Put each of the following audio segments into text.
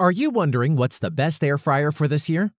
Are you wondering what's the best air fryer for this year?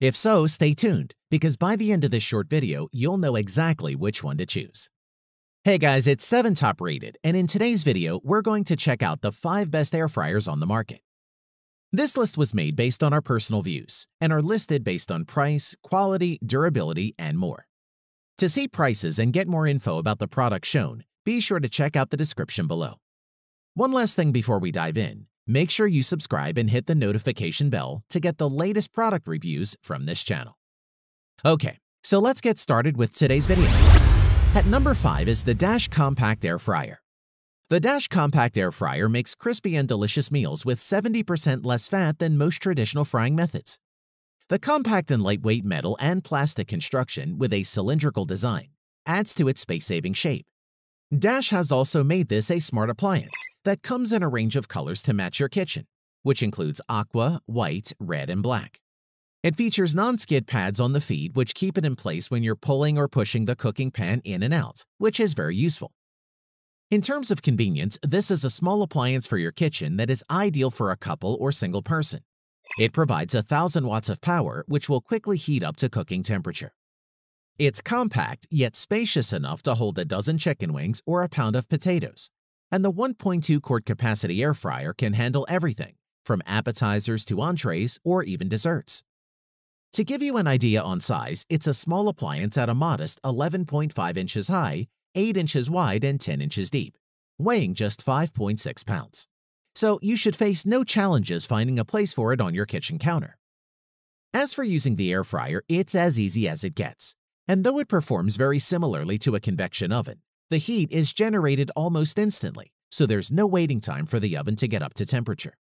If so, stay tuned, because by the end of this short video, you'll know exactly which one to choose. Hey guys, it's 7 Top Rated, and in today's video, we're going to check out the 5 best air fryers on the market. This list was made based on our personal views, and are listed based on price, quality, durability, and more. To see prices and get more info about the product shown, be sure to check out the description below. One last thing before we dive in, Make sure you subscribe and hit the notification bell to get the latest product reviews from this channel. Okay, so let's get started with today's video. At number 5 is the Dash Compact Air Fryer. The Dash Compact Air Fryer makes crispy and delicious meals with 70% less fat than most traditional frying methods. The compact and lightweight metal and plastic construction with a cylindrical design adds to its space-saving shape. Dash has also made this a smart appliance that comes in a range of colors to match your kitchen, which includes aqua, white, red, and black. It features non-skid pads on the feet which keep it in place when you're pulling or pushing the cooking pan in and out, which is very useful. In terms of convenience, this is a small appliance for your kitchen that is ideal for a couple or single person. It provides 1000 watts of power which will quickly heat up to cooking temperature. It's compact, yet spacious enough to hold a dozen chicken wings or a pound of potatoes. And the 1.2 quart capacity air fryer can handle everything, from appetizers to entrees or even desserts. To give you an idea on size, it's a small appliance at a modest 11.5 inches high, 8 inches wide, and 10 inches deep, weighing just 5.6 pounds. So you should face no challenges finding a place for it on your kitchen counter. As for using the air fryer, it's as easy as it gets. And though it performs very similarly to a convection oven, the heat is generated almost instantly, so there's no waiting time for the oven to get up to temperature.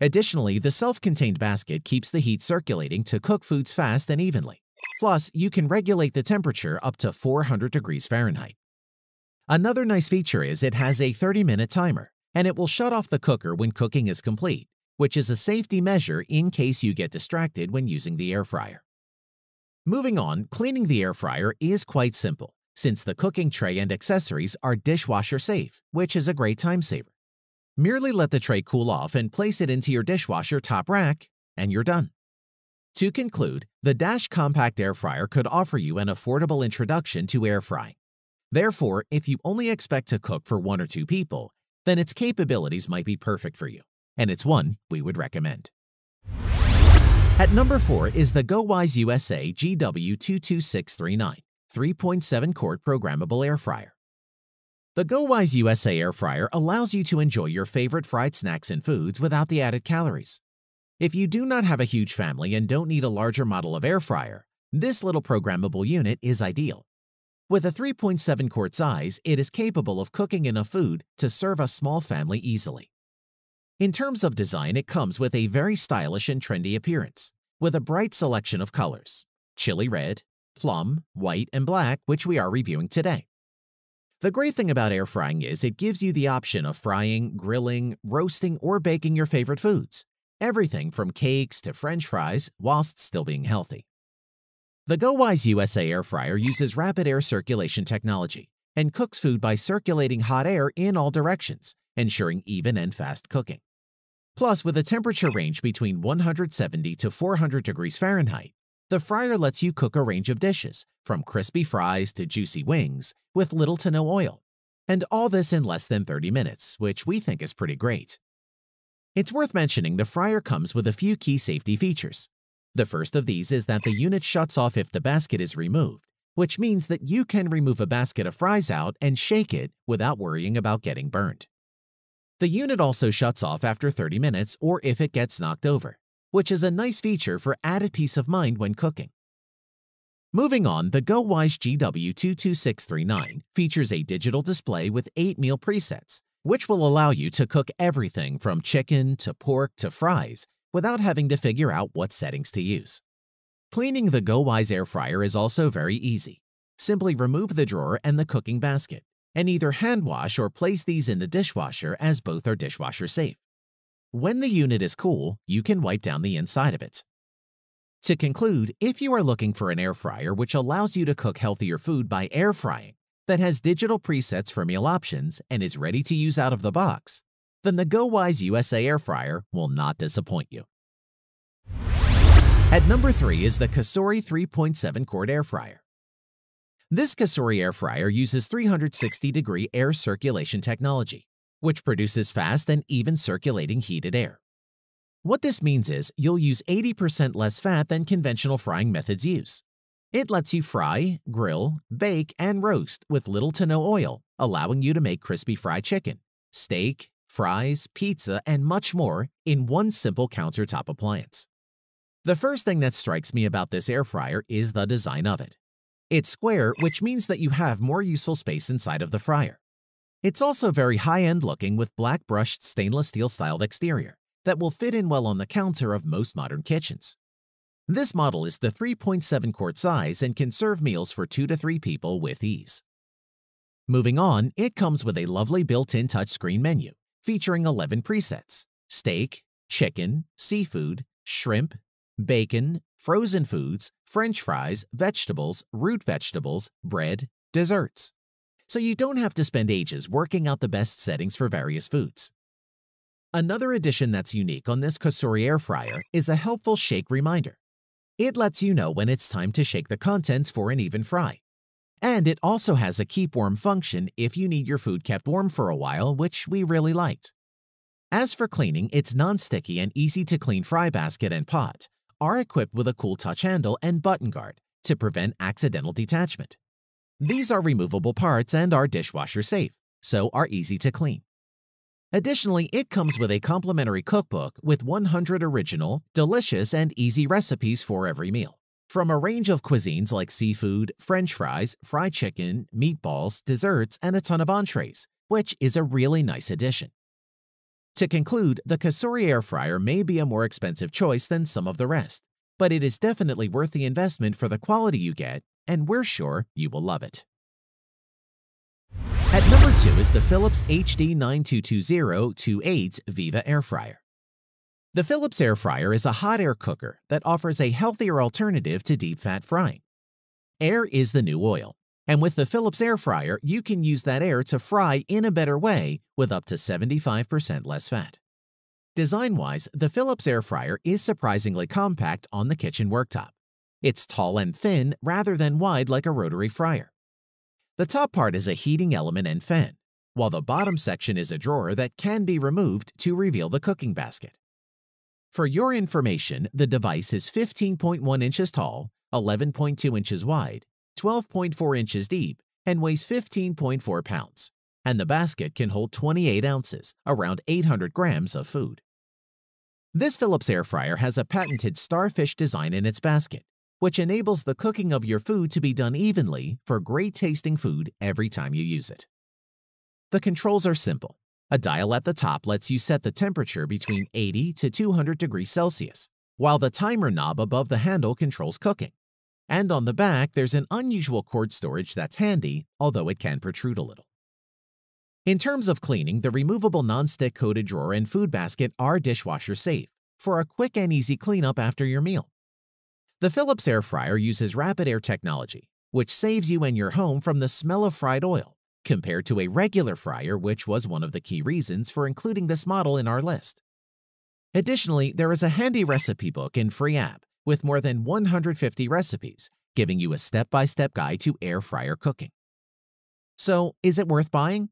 Additionally, the self-contained basket keeps the heat circulating to cook foods fast and evenly. Plus, you can regulate the temperature up to 400 degrees Fahrenheit. Another nice feature is it has a 30-minute timer, and it will shut off the cooker when cooking is complete, which is a safety measure in case you get distracted when using the air fryer. Moving on, cleaning the air fryer is quite simple, since the cooking tray and accessories are dishwasher safe, which is a great time saver. Merely let the tray cool off and place it into your dishwasher top rack, and you're done. To conclude, the Dash Compact Air Fryer could offer you an affordable introduction to air frying. Therefore, if you only expect to cook for one or two people, then its capabilities might be perfect for you, and it's one we would recommend. At number 4 is the GoWise USA GW22639 3.7 quart programmable air fryer. The GoWise USA air fryer allows you to enjoy your favorite fried snacks and foods without the added calories. If you do not have a huge family and don't need a larger model of air fryer, this little programmable unit is ideal. With a 3.7 quart size, it is capable of cooking enough food to serve a small family easily. In terms of design, it comes with a very stylish and trendy appearance, with a bright selection of colors, chili red, plum, white, and black, which we are reviewing today. The great thing about air frying is it gives you the option of frying, grilling, roasting, or baking your favorite foods, everything from cakes to french fries whilst still being healthy. The GoWise USA air fryer uses rapid air circulation technology and cooks food by circulating hot air in all directions, ensuring even and fast cooking. Plus, with a temperature range between 170 to 400 degrees Fahrenheit, the fryer lets you cook a range of dishes, from crispy fries to juicy wings, with little to no oil. And all this in less than 30 minutes, which we think is pretty great. It's worth mentioning the fryer comes with a few key safety features. The first of these is that the unit shuts off if the basket is removed, which means that you can remove a basket of fries out and shake it without worrying about getting burned. The unit also shuts off after 30 minutes or if it gets knocked over, which is a nice feature for added peace of mind when cooking. Moving on, the GoWise GW22639 features a digital display with 8 meal presets, which will allow you to cook everything from chicken to pork to fries without having to figure out what settings to use. Cleaning the GoWise air fryer is also very easy. Simply remove the drawer and the cooking basket, and either hand wash or place these in the dishwasher as both are dishwasher safe. When the unit is cool, you can wipe down the inside of it. To conclude, if you are looking for an air fryer which allows you to cook healthier food by air frying, that has digital presets for meal options and is ready to use out of the box, then the GoWise USA Air Fryer will not disappoint you. At number 3 is the Cosori 3.7 quart air fryer. This Cosori air fryer uses 360-degree air circulation technology, which produces fast and even circulating heated air. What this means is you'll use 80% less fat than conventional frying methods use. It lets you fry, grill, bake, and roast with little to no oil, allowing you to make crispy fried chicken, steak, fries, pizza, and much more in one simple countertop appliance. The first thing that strikes me about this air fryer is the design of it. It's square, which means that you have more useful space inside of the fryer. It's also very high-end looking with black brushed stainless steel styled exterior that will fit in well on the counter of most modern kitchens. This model is the 3.7 quart size and can serve meals for 2 to 3 people with ease. Moving on, it comes with a lovely built-in touchscreen menu featuring 11 presets steak, chicken, seafood, shrimp, bacon, frozen foods, french fries, vegetables, root vegetables, bread, desserts. So you don't have to spend ages working out the best settings for various foods. Another addition that's unique on this Cosori air fryer is a helpful shake reminder. It lets you know when it's time to shake the contents for an even fry. And it also has a keep warm function if you need your food kept warm for a while, which we really liked. As for cleaning, its non-sticky and easy-to-clean fry basket and pot are equipped with a cool touch handle and button guard to prevent accidental detachment. These are removable parts and are dishwasher safe, so are easy to clean. Additionally, it comes with a complimentary cookbook with 100 original, delicious, and easy recipes for every meal. From a range of cuisines like seafood, french fries, fried chicken, meatballs, desserts, and a ton of entrees, which is a really nice addition. To conclude, the Cosori air fryer may be a more expensive choice than some of the rest, but it is definitely worth the investment for the quality you get, and we're sure you will love it. At number 2 is the Philips HD9220-28 Viva Air Fryer. The Philips Air Fryer is a hot air cooker that offers a healthier alternative to deep fat frying. Air is the new oil, and with the Philips Air Fryer, you can use that air to fry in a better way with up to 75% less fat. Design-wise, the Philips Air Fryer is surprisingly compact on the kitchen worktop. It's tall and thin rather than wide like a rotary fryer. The top part is a heating element and fan, while the bottom section is a drawer that can be removed to reveal the cooking basket. For your information, the device is 15.1 inches tall, 11.2 inches wide, 12.4 inches deep, and weighs 15.4 pounds, and the basket can hold 28 ounces, around 800 grams of food. This Philips air fryer has a patented starfish design in its basket, which enables the cooking of your food to be done evenly for great tasting food every time you use it. The controls are simple. A dial at the top lets you set the temperature between 80 to 200 degrees Celsius, while the timer knob above the handle controls cooking. And on the back, there's an unusual cord storage that's handy, although it can protrude a little. In terms of cleaning, the removable non-stick coated drawer and food basket are dishwasher safe for a quick and easy cleanup after your meal. The Philips air fryer uses rapid air technology, which saves you and your home from the smell of fried oil, compared to a regular fryer which was one of the key reasons for including this model in our list. Additionally, there is a handy recipe book and free app with more than 150 recipes, giving you a step-by-step -step guide to air fryer cooking. So, is it worth buying?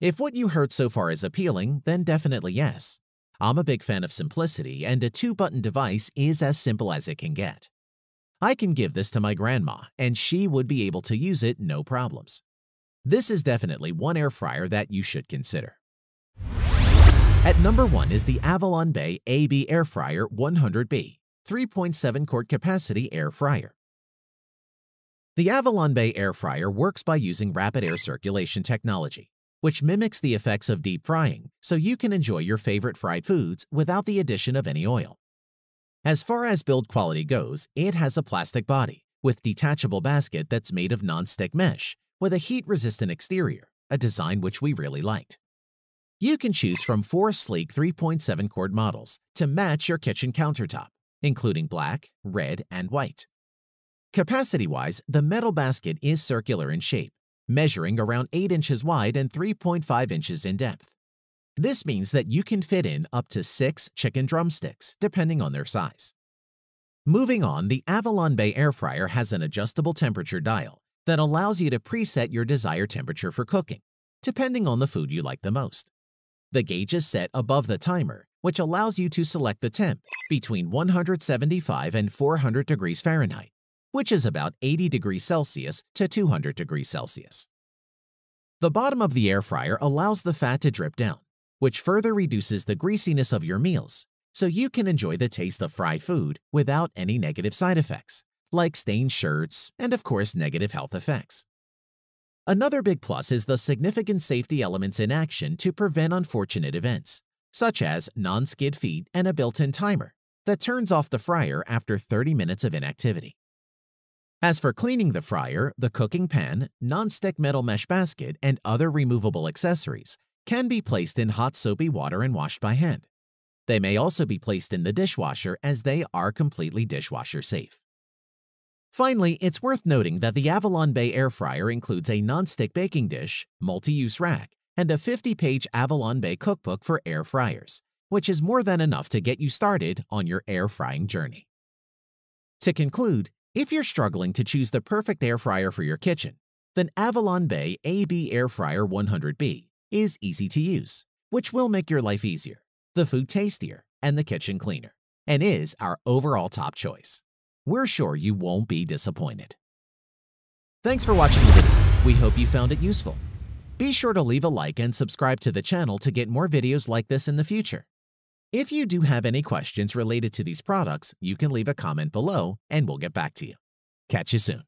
If what you heard so far is appealing, then definitely yes. I'm a big fan of simplicity, and a two-button device is as simple as it can get. I can give this to my grandma, and she would be able to use it no problems. This is definitely one air fryer that you should consider. At number 1 is the Avalon Bay AB Air Fryer 100B, 3.7 quart capacity air fryer. The Avalon Bay Air Fryer works by using rapid air circulation technology which mimics the effects of deep frying, so you can enjoy your favorite fried foods without the addition of any oil. As far as build quality goes, it has a plastic body with detachable basket that's made of non-stick mesh with a heat-resistant exterior, a design which we really liked. You can choose from four sleek 3.7 quart models to match your kitchen countertop, including black, red, and white. Capacity-wise, the metal basket is circular in shape measuring around 8 inches wide and 3.5 inches in depth. This means that you can fit in up to six chicken drumsticks, depending on their size. Moving on, the Avalon Bay Air Fryer has an adjustable temperature dial that allows you to preset your desired temperature for cooking, depending on the food you like the most. The gauge is set above the timer, which allows you to select the temp between 175 and 400 degrees Fahrenheit, which is about 80 degrees Celsius to 200 degrees Celsius. The bottom of the air fryer allows the fat to drip down, which further reduces the greasiness of your meals so you can enjoy the taste of fried food without any negative side effects, like stained shirts and, of course, negative health effects. Another big plus is the significant safety elements in action to prevent unfortunate events, such as non-skid feet and a built-in timer that turns off the fryer after 30 minutes of inactivity. As for cleaning the fryer, the cooking pan, non-stick metal mesh basket, and other removable accessories can be placed in hot soapy water and washed by hand. They may also be placed in the dishwasher as they are completely dishwasher safe. Finally, it's worth noting that the Avalon Bay Air Fryer includes a non-stick baking dish, multi-use rack, and a 50-page Avalon Bay cookbook for air fryers, which is more than enough to get you started on your air frying journey. To conclude, if you're struggling to choose the perfect air fryer for your kitchen, then Avalon Bay AB Air Fryer 100B is easy to use, which will make your life easier the food tastier, and the kitchen cleaner, and is our overall top choice. We're sure you won't be disappointed. Thanks for watching the video. We hope you found it useful. Be sure to leave a like and subscribe to the channel to get more videos like this in the future. If you do have any questions related to these products, you can leave a comment below and we'll get back to you. Catch you soon.